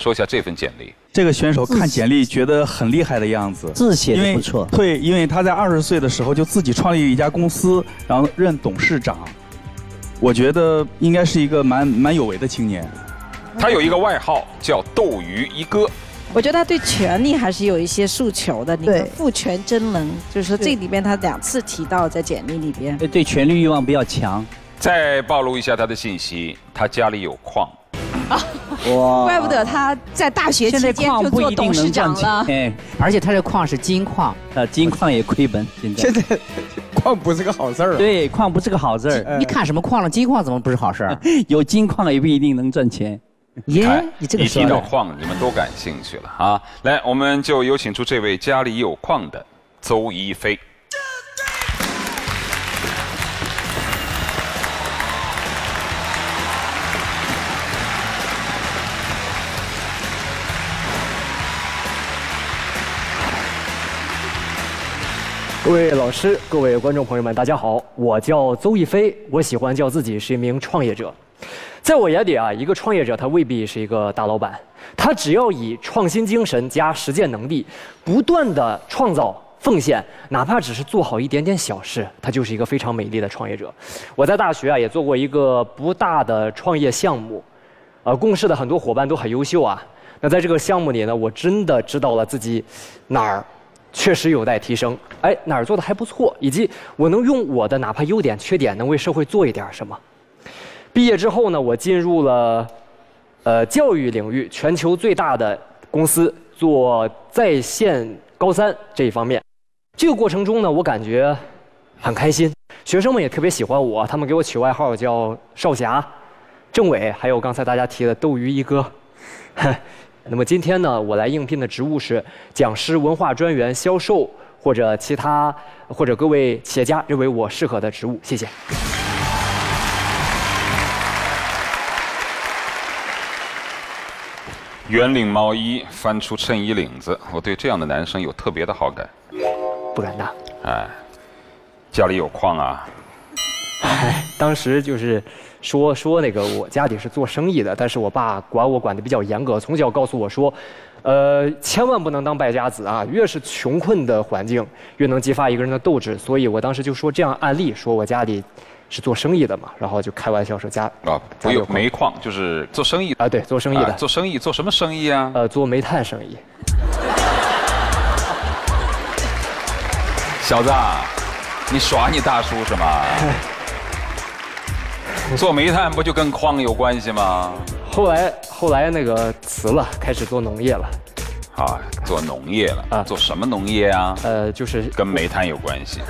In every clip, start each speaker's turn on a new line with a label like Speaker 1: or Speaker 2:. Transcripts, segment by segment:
Speaker 1: 说一下这份简历。
Speaker 2: 这个选手看简历觉得很厉害的样子，
Speaker 3: 字写的不错。
Speaker 2: 对，因为他在二十岁的时候就自己创立了一家公司，然后任董事长。我觉得应该是一个蛮蛮有为的青年。
Speaker 1: 他有一个外号叫“斗鱼一哥”。
Speaker 4: 我觉得他对权力还是有一些诉求的。对，父权真能，就是说这里边他两次提到在简历里边。
Speaker 3: 对权力欲望比较强。
Speaker 1: 再暴露一下他的信息，他家里有矿。
Speaker 4: 哇！怪不得他在大学期间就做董事长了。哎，
Speaker 3: 而且他这矿是金矿，呃，金矿也亏本。
Speaker 5: 现在 矿不是个好事儿。
Speaker 3: 对，矿不是个好事儿。你看什么矿了？金矿怎么不是好事儿？有金矿也不一定能赚钱。
Speaker 1: 耶，你这个一提到矿，你们都感兴趣了啊！来，我们就有请出这位家里有矿的邹一飞。
Speaker 6: 各位老师，各位观众朋友们，大家好，我叫邹一飞，我喜欢叫自己是一名创业者。在我眼里啊，一个创业者他未必是一个大老板，他只要以创新精神加实践能力，不断的创造奉献，哪怕只是做好一点点小事，他就是一个非常美丽的创业者。我在大学啊也做过一个不大的创业项目，呃，共事的很多伙伴都很优秀啊。那在这个项目里呢，我真的知道了自己哪儿确实有待提升，哎，哪儿做的还不错，以及我能用我的哪怕优点、缺点，能为社会做一点什么。毕业之后呢，我进入了，呃，教育领域全球最大的公司做在线高三这一方面。这个过程中呢，我感觉很开心，学生们也特别喜欢我，他们给我取外号叫少侠、政委，还有刚才大家提的斗鱼一哥。那么今天呢，我来应聘的职务是讲师、文化专员、销售或者其他或者各位企业家认为我适合的职务。谢谢。
Speaker 1: 圆领毛衣翻出衬衣领子，我对这样的男生有特别的好感。
Speaker 6: 不敢当。哎，
Speaker 1: 家里有矿啊？
Speaker 6: 哎，当时就是说说那个我家里是做生意的，但是我爸管我管的比较严格，从小告诉我说，呃，千万不能当败家子啊，越是穷困的环境，越能激发一个人的斗志。所以我当时就说这样案例，说我家里。是做生意的嘛，然后就开玩笑说家啊，
Speaker 1: 不有煤矿，就是做生意
Speaker 6: 啊，对，做生意的，
Speaker 1: 做生意做什么生意啊？
Speaker 6: 呃，做煤炭生意。
Speaker 1: 小子，你耍你大叔是吗？做煤炭不就跟矿有关系吗？
Speaker 6: 后来后来那个辞了，开始做农业了。
Speaker 1: 啊，做农业了啊？做什么农业啊？呃，
Speaker 6: 就是
Speaker 1: 跟煤炭有关系。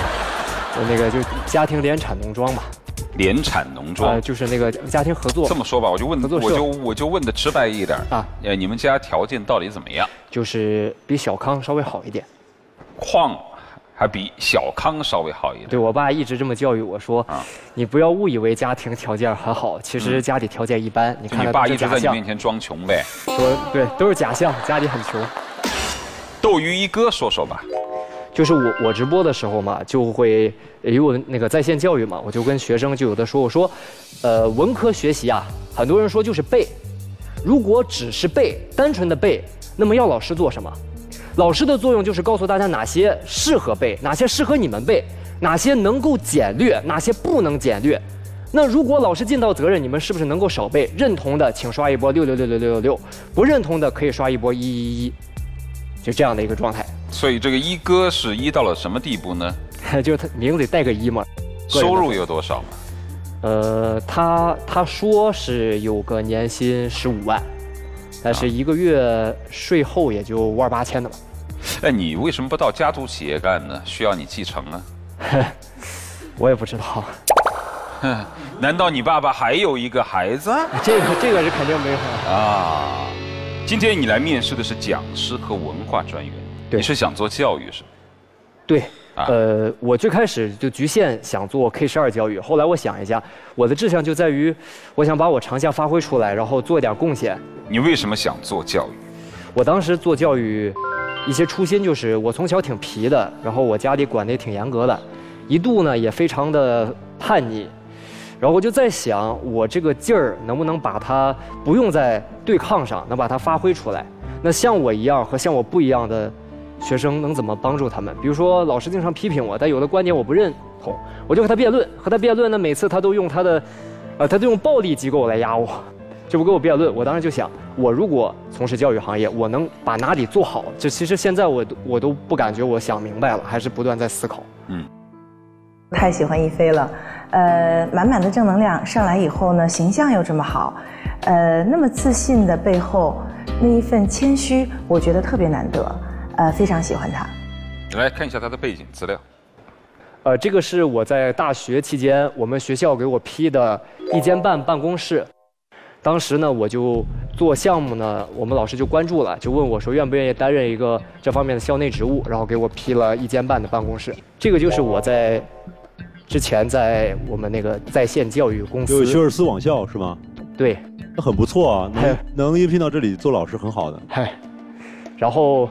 Speaker 6: 那个就家庭联产农庄嘛，
Speaker 1: 联产农庄，呃
Speaker 6: 就是那个家庭合作。
Speaker 1: 这么说吧，我就问，我就我就问的直白一点啊，呃，你们家条件到底怎么样？
Speaker 6: 就是比小康稍微好一点，
Speaker 1: 矿还比小康稍微好一点。
Speaker 6: 对我爸一直这么教育我说，啊，你不要误以为家庭条件很好，其实家里条件一般。
Speaker 1: 你看，你爸一直在你面前装穷呗？
Speaker 6: 说对，都是假象，家里很穷。
Speaker 1: 斗鱼一哥，说说吧。
Speaker 6: 就是我我直播的时候嘛，就会因为那个在线教育嘛，我就跟学生就有的说，我说，呃，文科学习啊，很多人说就是背，如果只是背，单纯的背，那么要老师做什么？老师的作用就是告诉大家哪些适合背，哪些适合你们背，哪些能够简略，哪些不能简略。那如果老师尽到责任，你们是不是能够少背？认同的请刷一波六六六六六六六，不认同的可以刷一波一一一，就这样的一个状态。
Speaker 1: 所以这个一哥是一到了什么地步呢？
Speaker 6: 就是他名字里带个一嘛。
Speaker 1: 收入有多少嘛？
Speaker 6: 呃，他他说是有个年薪十五万，但是一个月税后也就万八千的吧。
Speaker 1: 哎，你为什么不到家族企业干呢？需要你继承啊？
Speaker 6: 我也不知道。
Speaker 1: 难道你爸爸还有一个孩子？
Speaker 6: 这个这个是肯定没有啊。
Speaker 1: 今天你来面试的是讲师和文化专员。你是想做教育是吗？
Speaker 6: 对，呃，我最开始就局限想做 K 十二教育，后来我想一下，我的志向就在于，我想把我长项发挥出来，然后做一点贡献。
Speaker 1: 你为什么想做教育？
Speaker 6: 我当时做教育，一些初心就是我从小挺皮的，然后我家里管的也挺严格的，一度呢也非常的叛逆，然后我就在想，我这个劲儿能不能把它不用在对抗上，能把它发挥出来？那像我一样和像我不一样的学生能怎么帮助他们？比如说老师经常批评我，但有的观点我不认同，我就和他辩论，和他辩论呢，每次他都用他的，呃，他都用暴力机构来压我，就不跟我辩论。我当时就想，我如果从事教育行业，我能把哪里做好？就其实现在我我都不感觉我想明白了，还是不断在思考。嗯，
Speaker 7: 太喜欢一菲了。呃，满满的正能量上来以后呢，形象又这么好，呃，那么自信的背后那一份谦虚，我觉得特别难得，呃，非常喜欢他。
Speaker 1: 来看一下他的背景资料。
Speaker 6: 呃，这个是我在大学期间我们学校给我批的一间半办公室，当时呢我就做项目呢，我们老师就关注了，就问我说愿不愿意担任一个这方面的校内职务，然后给我批了一间半的办公室。这个就是我在。之前在我们那个在线教育公司，
Speaker 8: 就休尔斯网校是吗？
Speaker 6: 对，
Speaker 8: 那很不错啊，能能应聘到这里做老师很好的。嗨，
Speaker 6: 然后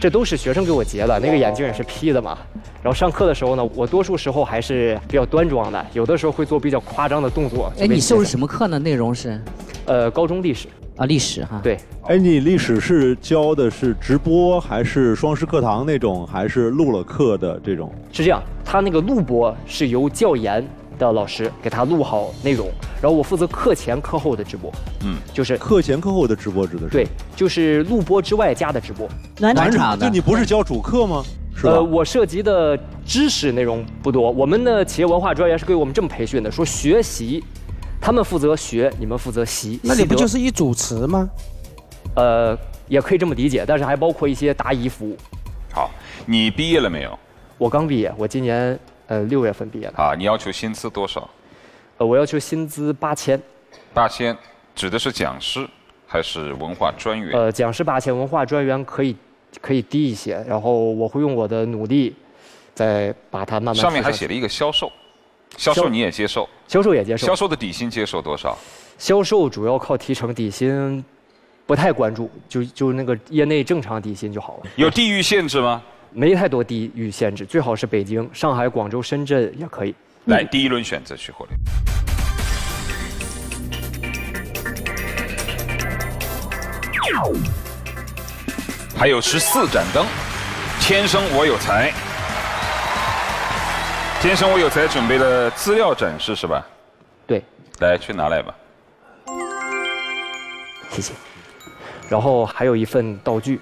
Speaker 6: 这都是学生给我截的，那个眼镜也是 P 的嘛。然后上课的时候呢，我多数时候还是比较端庄的，有的时候会做比较夸张的动作。
Speaker 3: 哎，你授是什么课呢？内容是？
Speaker 6: 呃，高中历史。
Speaker 3: 啊，历史哈，
Speaker 6: 对。
Speaker 8: 哎，你历史是教的是直播，还是双师课堂那种，还是录了课的这种？
Speaker 6: 是这样，他那个录播是由教研的老师给他录好内容，然后我负责课前课后的直播。嗯，就是
Speaker 8: 课前课后的直播指的是？
Speaker 6: 对，就是录播之外加的直播。
Speaker 3: 暖场的。
Speaker 8: 就你不是教主课吗？是吧？
Speaker 6: 呃，我涉及的知识内容不多。我们的企业文化专员是给我们这么培训的，说学习。他们负责学，你们负责习。
Speaker 5: 那你不就是一主持吗？
Speaker 6: 呃，也可以这么理解，但是还包括一些答疑服务。
Speaker 1: 好，你毕业了没有？
Speaker 6: 我刚毕业，我今年呃六月份毕业的。
Speaker 1: 啊，你要求薪资多少？
Speaker 6: 呃，我要求薪资八千。
Speaker 1: 八千，指的是讲师还是文化专员？
Speaker 6: 呃，讲师八千，文化专员可以可以低一些。然后我会用我的努力，再把它慢慢。
Speaker 1: 上面还写了一个销售。销售你也接受，
Speaker 6: 销售也接受。
Speaker 1: 销售的底薪接受多少？
Speaker 6: 销售主要靠提成，底薪不太关注，就就那个业内正常底薪就好了。
Speaker 1: 有地域限制吗？
Speaker 6: 没太多地域限制，最好是北京、上海、广州、深圳也可以。
Speaker 1: 来，第一轮选择徐火林。还有十四盏灯，天生我有才。天生我有才准备的资料展示是吧？
Speaker 6: 对，
Speaker 1: 来去拿来吧。
Speaker 6: 谢谢。然后还有一份道具，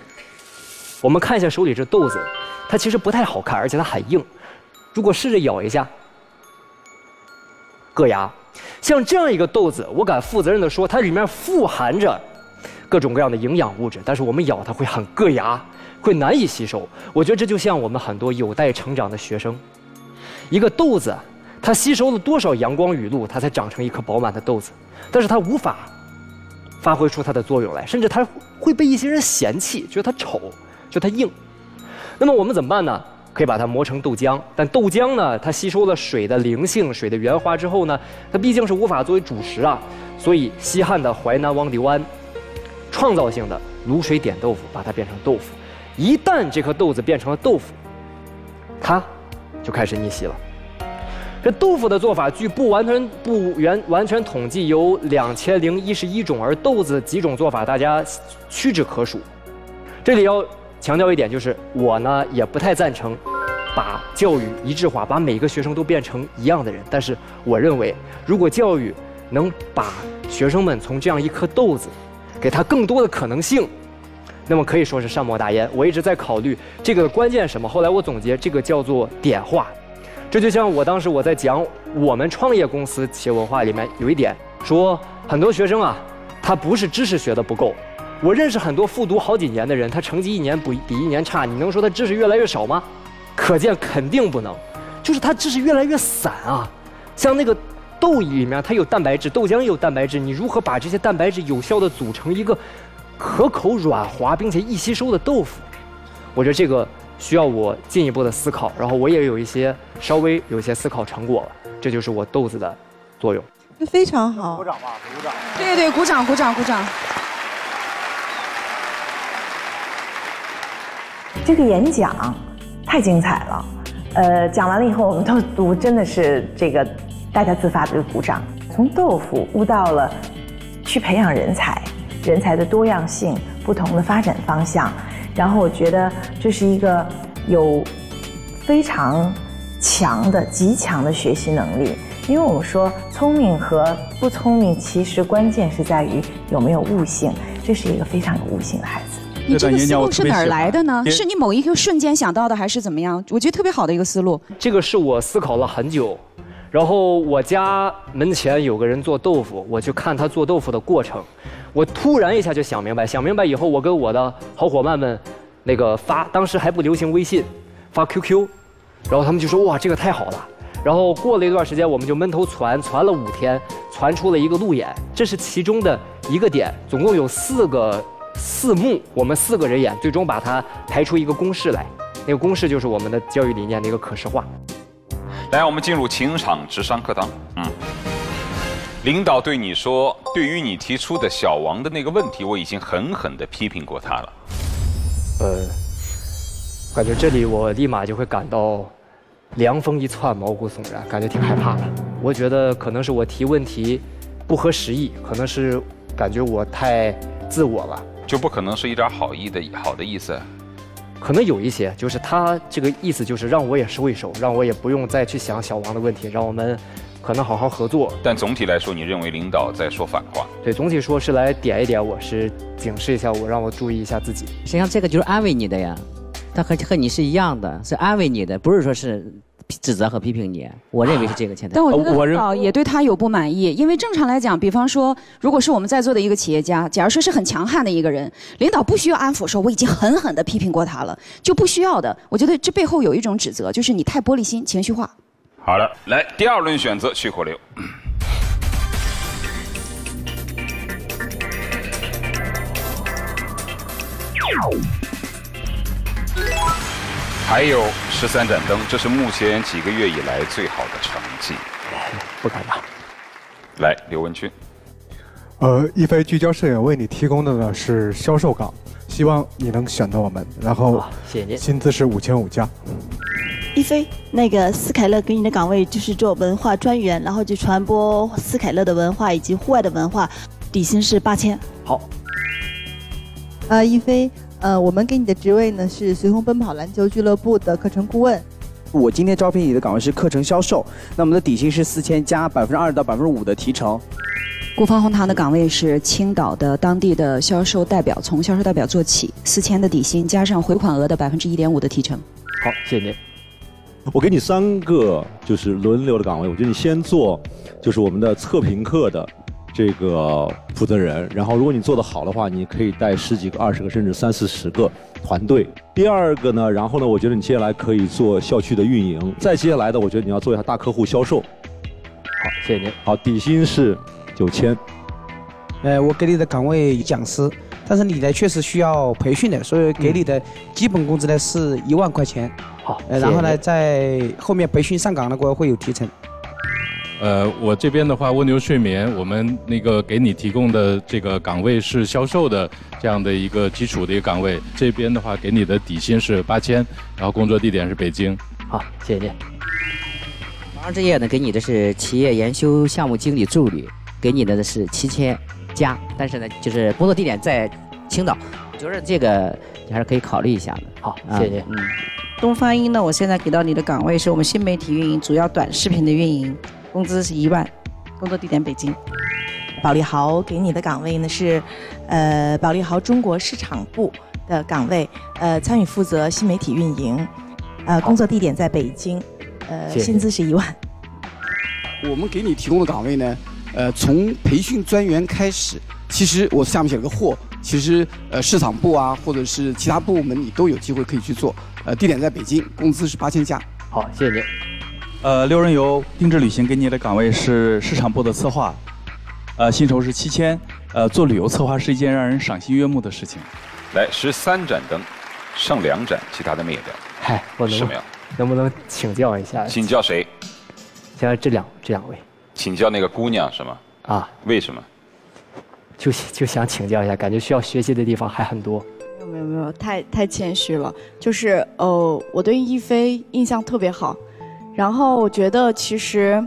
Speaker 6: 我们看一下手里这豆子，它其实不太好看，而且它很硬。如果试着咬一下，硌牙。像这样一个豆子，我敢负责任的说，它里面富含着各种各样的营养物质，但是我们咬它会很硌牙，会难以吸收。我觉得这就像我们很多有待成长的学生。一个豆子，它吸收了多少阳光雨露，它才长成一颗饱满的豆子？但是它无法发挥出它的作用来，甚至它会被一些人嫌弃，觉得它丑，就它硬。那么我们怎么办呢？可以把它磨成豆浆，但豆浆呢，它吸收了水的灵性、水的圆滑之后呢，它毕竟是无法作为主食啊。所以西汉的淮南王刘安，创造性的卤水点豆腐，把它变成豆腐。一旦这颗豆子变成了豆腐，它。就开始逆袭了。这豆腐的做法，据不完全不完完全统计，有两千零一十一种，而豆子几种做法，大家屈指可数。这里要强调一点，就是我呢也不太赞成把教育一致化，把每个学生都变成一样的人。但是我认为，如果教育能把学生们从这样一颗豆子，给他更多的可能性。那么可以说是善莫大焉。我一直在考虑这个关键什么，后来我总结，这个叫做点化。这就像我当时我在讲我们创业公司企业文化里面有一点说，很多学生啊，他不是知识学的不够。我认识很多复读好几年的人，他成绩一年不比一年差，你能说他知识越来越少吗？可见肯定不能，就是他知识越来越散啊。像那个豆里面它有蛋白质，豆浆也有蛋白质，你如何把这些蛋白质有效的组成一个？可口软滑并且易吸收的豆腐，我觉得这个需要我进一步的思考，然后我也有一些稍微有一些思考成果了，这就是我豆子的作用。
Speaker 9: 那非常好，
Speaker 8: 鼓掌吧，鼓掌。
Speaker 9: 对对，鼓掌鼓掌鼓掌。
Speaker 7: 这个演讲太精彩了，呃，讲完了以后，我们都读，真的是这个大家自发的就鼓掌。从豆腐悟到了去培养人才，人才的多样性、不同的发展方向。然后我觉得这是一个有非常强的、极强的学习能力。因为我们说聪明和不聪明，其实关键是在于有没有悟性。这是一个非常有悟性的孩子。
Speaker 9: 你这个思路是哪儿来的呢？是你某一个瞬间想到的，还是怎么样？我觉得特别好的一个思路。
Speaker 6: 这个是我思考了很久，然后我家门前有个人做豆腐，我去看他做豆腐的过程，我突然一下就想明白，想明白以后，我跟我的好伙伴们那个发，当时还不流行微信，发 QQ，然后他们就说哇这个太好了。然后过了一段时间，我们就闷头传，传了五天，传出了一个路演，这是其中的一个点，总共有四个四幕，我们四个人演，最终把它排出一个公式来，那个公式就是我们的教育理念的一个可视化。
Speaker 1: 来，我们进入情场智商课堂。嗯，领导对你说，对于你提出的小王的那个问题，我已经狠狠地批评过他了。呃，
Speaker 6: 感觉这里我立马就会感到。凉风一窜，毛骨悚然，感觉挺害怕的。我觉得可能是我提问题不合时宜，可能是感觉我太自我了，
Speaker 1: 就不可能是一点好意的好的意思。
Speaker 6: 可能有一些，就是他这个意思就是让我也收一收，让我也不用再去想小王的问题，让我们可能好好合作。
Speaker 1: 但总体来说，你认为领导在说反话？
Speaker 6: 对，总体说是来点一点我，是警示一下我，让我注意一下自己。
Speaker 3: 实际上这个就是安慰你的呀。他和和你是一样的，是安慰你的，不是说是指责和批评你。我认为是这个潜在。
Speaker 9: 但我觉得领导也对他有不满意，因为正常来讲，比方说，如果是我们在座的一个企业家，假如说是很强悍的一个人，领导不需要安抚说我已经狠狠地批评过他了，就不需要的。我觉得这背后有一种指责，就是你太玻璃心、情绪化。
Speaker 1: 好了，来第二轮选择去火流。还有十三盏灯，这是目前几个月以来最好的成绩。
Speaker 6: 不敢当。
Speaker 1: 来，刘文军。
Speaker 10: 呃，一飞聚焦摄影为你提供的呢是销售岗，希望你能选择我们。然后，
Speaker 6: 谢谢您。
Speaker 10: 薪资是五千五加。
Speaker 11: 一飞，那个斯凯勒给你的岗位就是做文化专员，然后就传播斯凯勒的文化以及户外的文化，底薪是八千。
Speaker 6: 好。
Speaker 12: 呃，一飞。呃，我们给你的职位呢是随风奔跑篮球俱乐部的课程顾问。
Speaker 13: 我今天招聘你的岗位是课程销售，那我们的底薪是四千加百分之二到百分之五的提成。
Speaker 9: 顾方红堂的岗位是青岛的当地的销售代表，从销售代表做起，四千的底薪加上回款额的百分之一点五的提成。
Speaker 6: 好，谢谢您。
Speaker 8: 我给你三个就是轮流的岗位，我觉得你先做就是我们的测评课的。这个负责人，然后如果你做得好的话，你可以带十几个、二十个，甚至三四十个团队。第二个呢，然后呢，我觉得你接下来可以做校区的运营。再接下来的，我觉得你要做一下大客户销售。
Speaker 6: 好，谢谢您。
Speaker 8: 好，底薪是九千。
Speaker 5: 呃，我给你的岗位讲师，但是你呢确实需要培训的，所以给你的基本工资呢是一万块钱。
Speaker 6: 好，
Speaker 5: 然后呢，在后面培训上岗的过后会有提成。
Speaker 14: 呃，我这边的话，蜗牛睡眠，我们那个给你提供的这个岗位是销售的这样的一个基础的一个岗位。这边的话，给你的底薪是八千，然后工作地点是北京。
Speaker 6: 好，谢谢您。
Speaker 3: 华商置业呢，给你的是企业研修项目经理助理，给你的是七千加，但是呢，就是工作地点在青岛，我觉得这个你还是可以考虑一下的。
Speaker 6: 好，谢谢。嗯。
Speaker 4: 东方音呢，我现在给到你的岗位是我们新媒体运营，主要短视频的运营。工资是一万，工作地点北京。
Speaker 7: 保利豪给你的岗位呢是，呃，保利豪中国市场部的岗位，呃，参与负责新媒体运营，呃，工作地点在北京，呃，薪资是一万。
Speaker 15: 我们给你提供的岗位呢，呃，从培训专员开始，其实我下面写了个货，其实呃，市场部啊，或者是其他部门你都有机会可以去做，呃，地点在北京，工资是八千加。
Speaker 6: 好，谢谢您。
Speaker 2: 呃，六人游定制旅行给你的岗位是市场部的策划，呃，薪酬是七千。呃，做旅游策划是一件让人赏心悦目的事情。
Speaker 1: 来，十三盏灯，剩两盏，其他的灭掉。
Speaker 6: 嗨，我能能不能请教一下？
Speaker 1: 请教谁？
Speaker 6: 请教这两这两位。
Speaker 1: 请教那个姑娘是吗？啊，为什么？
Speaker 6: 就就想请教一下，感觉需要学习的地方还很多。
Speaker 9: 没有没有没有，太太谦虚了。就是呃，我对一菲印象特别好。然后我觉得，其实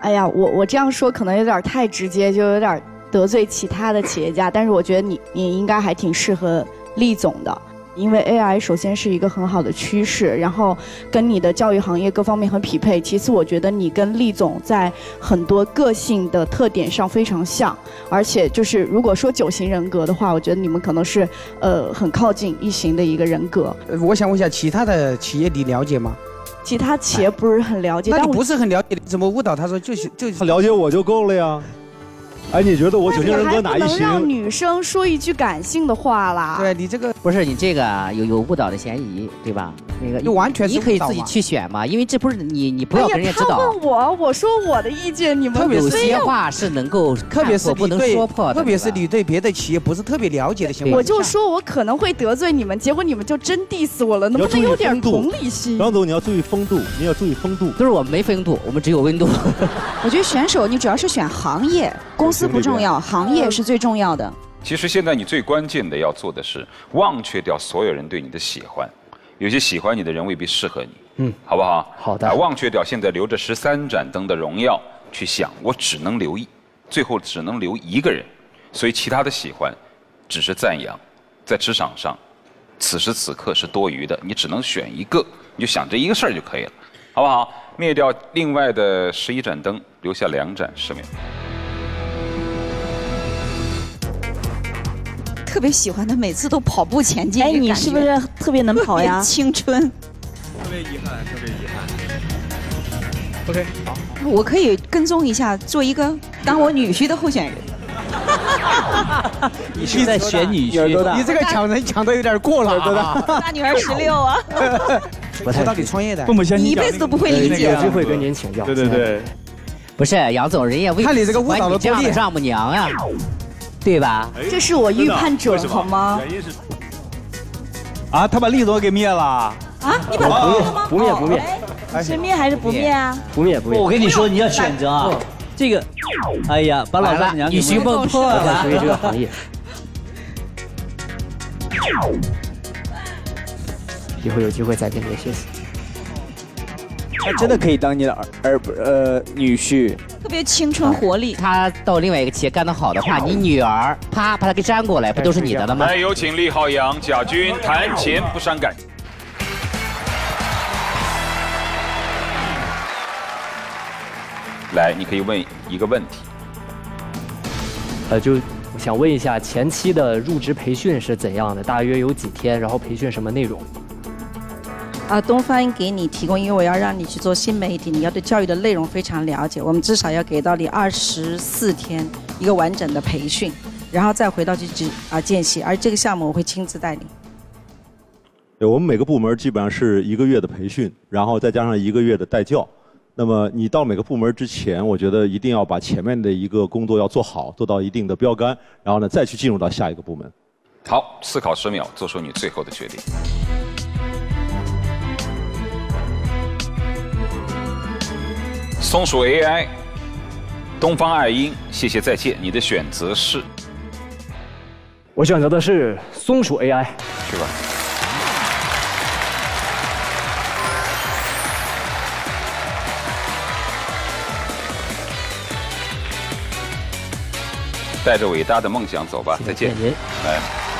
Speaker 16: 哎呀，我我这样说可能有点太直接，就有点得罪其他的企业家，但是我觉得你你应该还挺适合厉总的。因为 AI 首先是一个很好的趋势，然后跟你的教育行业各方面很匹配。其次，我觉得你跟厉总在很多个性的特点上非常像，而且就是如果说九型人格的话，我觉得你们可能是呃很靠近一型的一个人格。
Speaker 5: 我想问一下，其他的企业你了解吗？
Speaker 16: 其他企业不是很了解，
Speaker 5: 那你
Speaker 16: 但我
Speaker 5: 不是很了解，怎么误导他说就是就是
Speaker 8: 他了解我就够了呀。哎，你觉得我九型人格哪一
Speaker 16: 那你还不能让？女生说一句感性的话啦。
Speaker 5: 对你这个
Speaker 3: 不是你这个啊有有误导的嫌疑，对吧？那个
Speaker 5: 就完全
Speaker 3: 你可以自己去选嘛，因为这不是你你不要人家指导。
Speaker 16: 他问我，我说我的意见，你们
Speaker 3: 有些话是能够
Speaker 5: 特别是
Speaker 3: 不能说破的，
Speaker 5: 特别是你对别的企业不是特别了解的情况
Speaker 16: 我，就说我可能会得罪你们，结果你们就真 diss 我了，能不能有点同理心？
Speaker 8: 张总，你要注意风度，你要注意风度。
Speaker 3: 就是我们没风度，我们只有温度。
Speaker 9: 我觉得选手你主要是选行业，公司不重要，行业是最重要的。
Speaker 1: 其实现在你最关键的要做的是忘却掉所有人对你的喜欢，有些喜欢你的人未必适合你，
Speaker 6: 嗯，
Speaker 1: 好不好？
Speaker 6: 好的
Speaker 1: 啊忘却掉现在留着十三盏灯的荣耀，去想我只能留一，最后只能留一个人，所以其他的喜欢只是赞扬，在职场上，此时此刻是多余的，你只能选一个，你就想这一个事儿就可以了，好不好？灭掉另外的十一盏灯，留下两盏十秒。
Speaker 9: 特别喜欢他每次都跑步前进，
Speaker 11: 哎，你是不是特别能跑呀？
Speaker 9: 青春。
Speaker 2: 特别遗憾，特别遗憾。
Speaker 6: OK，好，
Speaker 9: 我可以跟踪一下，做一个当我女婿的候选人。
Speaker 5: 你
Speaker 13: 是在选女婿
Speaker 5: 你这个抢人抢的有点过了啊！
Speaker 11: 大女儿十六啊！
Speaker 6: 不太
Speaker 5: 说到底创业的，
Speaker 2: 父母相
Speaker 9: 你一辈子都不会理解
Speaker 6: 有机会跟您请教。
Speaker 2: 对对对，
Speaker 3: 不是杨总，人家为
Speaker 5: 看你这个误导得
Speaker 3: 这样的
Speaker 5: 多厉害
Speaker 3: 丈母娘啊，对吧？
Speaker 16: 这是我预判准好吗？
Speaker 2: 原因是啊，他把厉总给灭了。
Speaker 11: 啊，你把他灭了吗？
Speaker 6: 不灭不灭
Speaker 11: 哎是灭还是不灭啊？
Speaker 6: 不灭不灭。
Speaker 13: 我跟你说，你要选择啊，这个，哎呀，把老丈母娘给
Speaker 3: 女婿梦破了
Speaker 6: 属于这个行业。以后有机会再跟您学习。
Speaker 13: 他真的可以当你的儿儿不呃女婿。
Speaker 9: 特别青春活力。
Speaker 3: 他到另外一个企业干得好的话，你女儿啪把他给粘过来，不都是你的了吗？
Speaker 1: 来，有请厉浩洋、贾军谈钱不伤感。来，你可以问一个问题。
Speaker 6: 呃，就我想问一下，前期的入职培训是怎样的？大约有几天？然后培训什么内容？
Speaker 4: 啊，东方给你提供，因为我要让你去做新媒体，你要对教育的内容非常了解，我们至少要给到你二十四天一个完整的培训，然后再回到去职啊见习，而这个项目我会亲自带领。
Speaker 8: 对，我们每个部门基本上是一个月的培训，然后再加上一个月的带教。那么你到每个部门之前，我觉得一定要把前面的一个工作要做好，做到一定的标杆，然后呢再去进入到下一个部门。
Speaker 1: 好，思考十秒，做出你最后的决定。松鼠 AI，东方爱婴，谢谢再见。你的选择是
Speaker 6: 我选择的是松鼠 AI。
Speaker 1: 去吧。带着伟大的梦想走吧，再见。来。